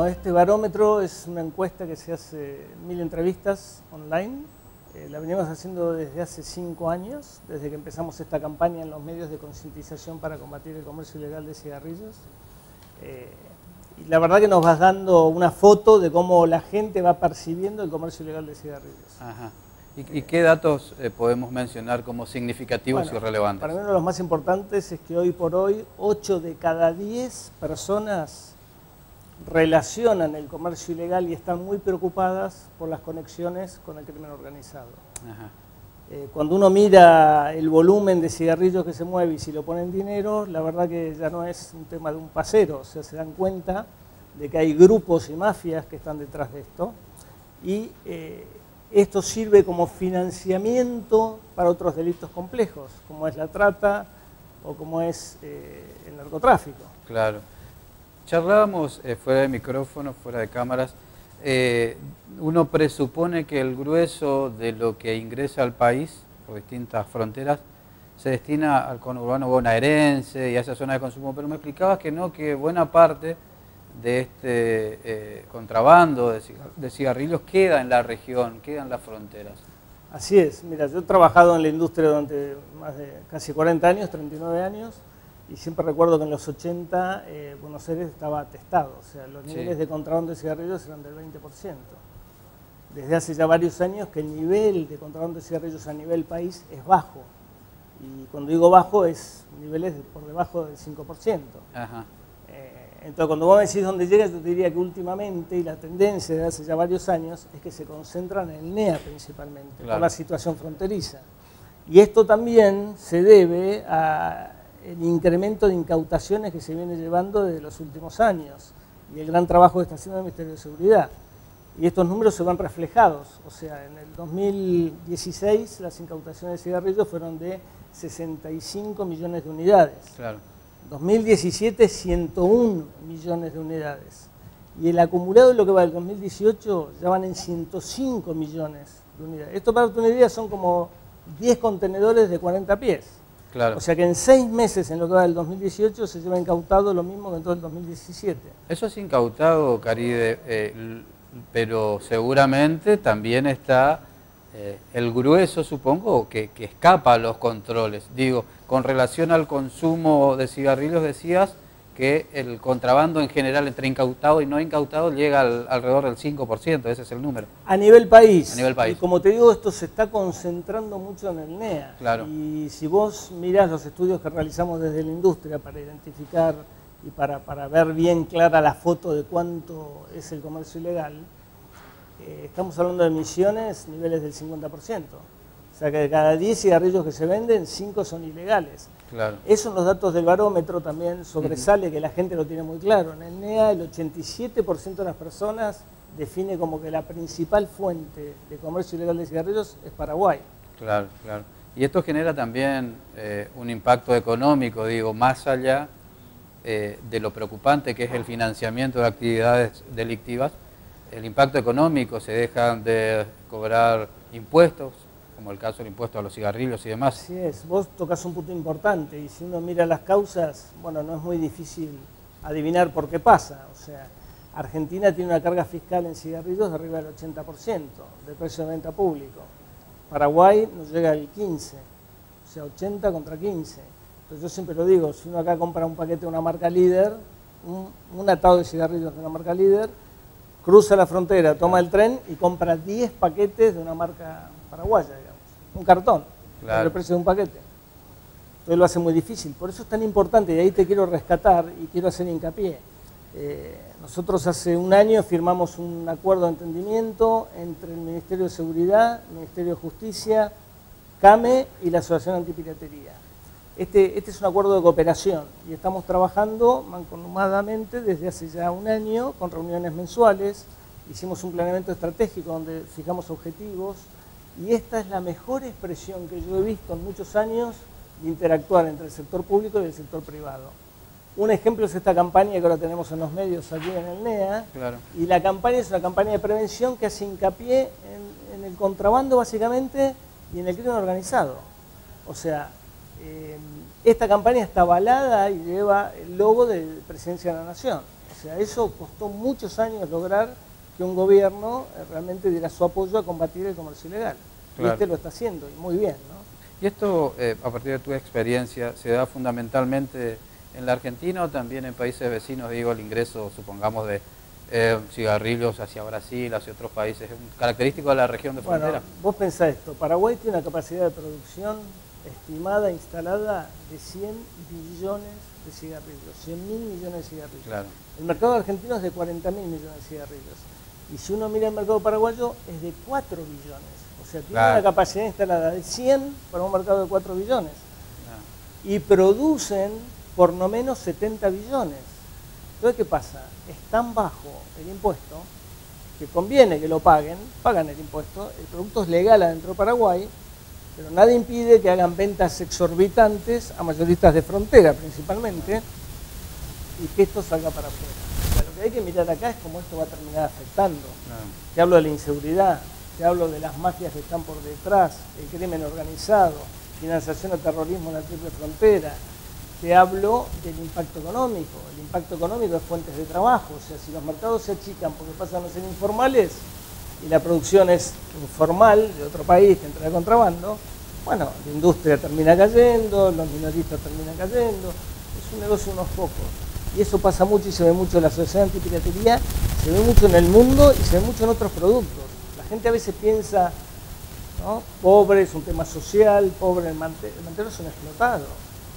Bueno, este barómetro es una encuesta que se hace mil entrevistas online. Eh, la venimos haciendo desde hace cinco años, desde que empezamos esta campaña en los medios de concientización para combatir el comercio ilegal de cigarrillos. Eh, y la verdad que nos vas dando una foto de cómo la gente va percibiendo el comercio ilegal de cigarrillos. Ajá. ¿Y, qué datos eh, podemos mencionar como significativos y relevantes? Para mí uno de los más importantes es que hoy por hoy 8 de cada 10 personas relacionan el comercio ilegal y están muy preocupadas por las conexiones con el crimen organizado. Eh, cuando uno mira el volumen de cigarrillos que se mueve y si lo pone en dinero, la verdad que ya no es un tema de un pasero, o sea, se dan cuenta de que hay grupos y mafias que están detrás de esto y eh, esto sirve como financiamiento para otros delitos complejos, como es la trata o como es eh, el narcotráfico. Claro. Charlábamos eh, fuera de micrófono, fuera de cámaras. Eh, uno presupone que el grueso de lo que ingresa al país por distintas fronteras se destina al conurbano bonaerense y a esa zona de consumo, pero me explicabas que no, que buena parte de este eh, contrabando de cigarrillos queda en la región, queda en las fronteras. Así es, mira, yo he trabajado en la industria durante más de casi 40 años, 39 años, y siempre recuerdo que en los 80 eh, Buenos Aires estaba atestado, o sea, los niveles de contrabando de cigarrillos eran del 20%. Desde hace ya varios años que el nivel de contrabando de cigarrillos a nivel país es bajo. Y cuando digo bajo es niveles por debajo del 5%. Eh, entonces cuando vos me decís dónde llega, yo te diría que últimamente, y la tendencia de hace ya varios años, es que se concentran en el NEA principalmente, por la situación fronteriza. Y esto también se debe a el incremento de incautaciones que se viene llevando desde los últimos años y el gran trabajo que está haciendo el Ministerio de Seguridad. Y estos números se van reflejados, o sea, en el 2016 las incautaciones de cigarrillos fueron de 65 millones de unidades. Claro. 2017 101 millones de unidades. Y el acumulado de lo que va del 2018 ya van en 105 millones de unidades. Esto para tu idea son como 10 contenedores de 40 pies. O sea que en seis meses en lo que va del 2018 se lleva incautado lo mismo que en todo el 2017. Eso es incautado, Caride, eh, pero seguramente también está eh, el grueso, supongo, que, que escapa a los controles. Digo, con relación al consumo de cigarrillos decías que el contrabando en general entre incautado y no incautado llega alrededor del 5%, ese es el número. A nivel país. A nivel país. Y como te digo, esto se está concentrando mucho en el NEA. Claro. Y si vos mirás los estudios que realizamos desde la industria para identificar y para, para ver bien clara la foto de cuánto es el comercio ilegal, eh, estamos hablando de emisiones, niveles del 50%. O sea que de cada 10 cigarrillos que se venden, 5 son ilegales. Eso en los datos del barómetro también sobresale, que la gente lo tiene muy claro. En el NEA el 87% de las personas define como que la principal fuente de comercio ilegal de cigarrillos es Paraguay. Claro, claro. Y esto genera también eh, un impacto económico, digo, más allá eh, de lo preocupante que es el financiamiento de actividades delictivas, el impacto económico, se dejan de cobrar impuestos, como el caso del impuesto a los cigarrillos y demás. Así es, vos tocas un punto importante y si uno mira las causas, bueno, no es muy difícil adivinar por qué pasa. O sea, Argentina tiene una carga fiscal en cigarrillos de arriba del 80% de precio de venta público. Paraguay nos llega al 15%, o sea, 80 contra 15. Entonces yo siempre lo digo, si uno acá compra un paquete de una marca líder, un, un atado de cigarrillos de una marca líder, cruza la frontera, toma el tren y compra 10 paquetes de una marca paraguaya, un cartón, el precio de un paquete. Entonces lo hace muy difícil. Por eso es tan importante, y ahí te quiero rescatar y quiero hacer hincapié. Eh, nosotros hace un año firmamos un acuerdo de entendimiento entre el Ministerio de Seguridad, el Ministerio de Justicia, CAME y la Asociación Antipiratería. Este, este es un acuerdo de cooperación y estamos trabajando mancomunadamente desde hace ya un año con reuniones mensuales. Hicimos un planeamiento estratégico donde fijamos objetivos, y esta es la mejor expresión que yo he visto en muchos años de interactuar entre el sector público y el sector privado. Un ejemplo es esta campaña que ahora tenemos en los medios aquí en el NEA. Y la campaña es una campaña de prevención que hace hincapié en, el contrabando básicamente y en el crimen organizado. O sea, eh, esta campaña está avalada y lleva el logo de Presidencia de la Nación. O sea, eso costó muchos años lograr que un gobierno eh, realmente diera su apoyo a combatir el comercio ilegal. Y este lo está haciendo, y muy bien, ¿no? ¿Y esto, eh, a partir de tu experiencia, se da fundamentalmente en la Argentina o también en países vecinos, digo, el ingreso, supongamos, de eh, cigarrillos hacia Brasil, hacia otros países? ¿Es característico de la región de frontera? Bueno, vos pensás esto, Paraguay tiene una capacidad de producción estimada, instalada, de 100 billones de cigarrillos, 100 mil millones de cigarrillos. Claro. El mercado argentino es de 40 mil millones de cigarrillos. Y si uno mira el mercado paraguayo, es de 4 billones. O sea, tiene una capacidad instalada de 100 para un mercado de 4 billones. Y producen por no menos 70 billones. Entonces, ¿qué pasa? Es tan bajo el impuesto que conviene que lo paguen, pagan el impuesto, el producto es legal adentro de Paraguay, pero nada impide que hagan ventas exorbitantes a mayoristas de frontera principalmente y que esto salga para afuera. Que hay que mirar acá es cómo esto va a terminar afectando. Te hablo de la inseguridad, te hablo de las mafias que están por detrás, el crimen organizado, financiación del terrorismo en la triple frontera. Te hablo del impacto económico. El impacto económico es fuentes de trabajo. O sea, si los mercados se achican porque pasan a ser informales y la producción es informal de otro país que entra de contrabando, bueno, la industria termina cayendo, los minoristas terminan cayendo. Es un negocio unos pocos. Y eso pasa mucho y se ve mucho en la sociedad antipiratería, se ve mucho en el mundo y se ve mucho en otros productos gente a veces piensa, ¿no? pobre es un tema social, pobre el mantero, el mantero es un explotado,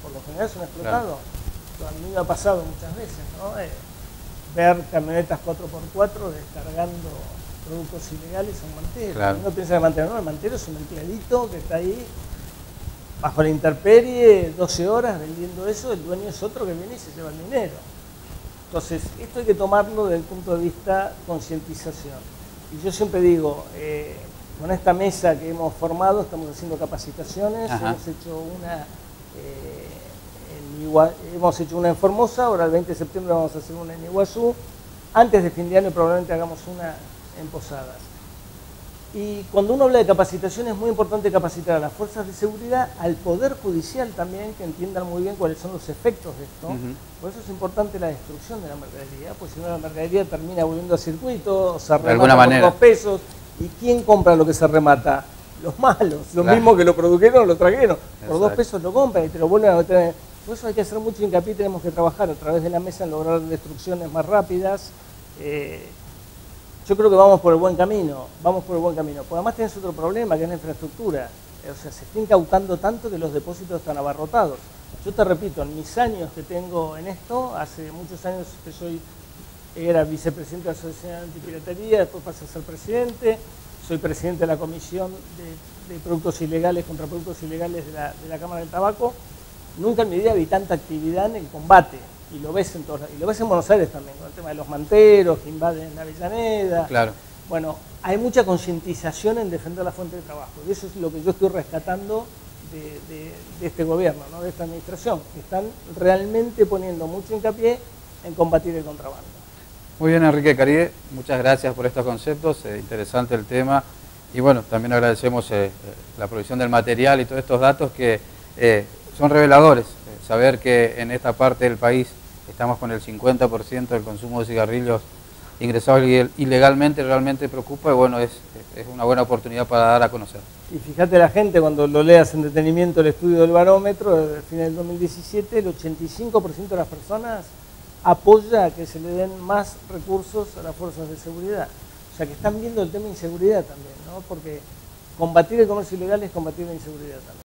por lo general es un explotado. A mí me ha pasado muchas veces, ¿no? Eh, ver camionetas 4x4 descargando productos ilegales a un mantero. Uno piensa que el mantero, no, el mantero es un empleadito que está ahí bajo la intemperie 12 horas vendiendo eso, el dueño es otro que viene y se lleva el dinero. Entonces, esto hay que tomarlo desde el punto de vista concientización. Y yo siempre digo, eh, con esta mesa que hemos formado, estamos haciendo capacitaciones, hemos hecho una eh, en hemos hecho una en Formosa, ahora el 20 de septiembre vamos a hacer una en Iguazú, antes de fin de año probablemente hagamos una en Posadas. Y cuando uno habla de capacitación es muy importante capacitar a las fuerzas de seguridad, al Poder Judicial también, que entiendan muy bien cuáles son los efectos de esto. Por eso es importante la destrucción de la mercadería, pues si no la mercadería termina volviendo a circuito, se remata por dos pesos. ¿Y quién compra lo que se remata? Los malos, los mismos que lo produjeron lo trajeron. Por dos pesos lo compran y te lo vuelven a meter. Por eso hay que hacer mucho hincapié, tenemos que trabajar a través de la mesa en lograr destrucciones más rápidas. Eh, yo creo que vamos por el buen camino, vamos por el buen camino. Porque además tenés otro problema, que es la infraestructura. O sea, se está incautando tanto que los depósitos están abarrotados. Yo te repito, en mis años que tengo en esto, hace muchos años que soy, era vicepresidente de la Asociación Antipiratería, después pasé a ser presidente, soy presidente de la Comisión de, Productos Ilegales contra Productos Ilegales de la, de la Cámara del Tabaco. Nunca en mi vida vi tanta actividad en el combate y lo ves en todos, y lo ves en Buenos Aires también, con el tema de los manteros que invaden Avellaneda. Claro. Bueno, hay mucha concientización en defender la fuente de trabajo, y eso es lo que yo estoy rescatando de, este gobierno, ¿no? de esta administración, que están realmente poniendo mucho hincapié en combatir el contrabando. Muy bien, Enrique Caribe, muchas gracias por estos conceptos, eh, interesante el tema, y bueno, también agradecemos eh, eh, la provisión del material y todos estos datos que son reveladores, saber que en esta parte del país estamos con el 50% del consumo de cigarrillos ingresados ilegalmente, realmente preocupa y bueno, es, es una buena oportunidad para dar a conocer. Y fíjate la gente, cuando lo leas en detenimiento el estudio del barómetro, al final del 2017, el 85% de las personas apoya que se le den más recursos a las fuerzas de seguridad. O sea que están viendo el tema de inseguridad también, ¿no? Porque combatir el comercio ilegal es combatir la inseguridad también.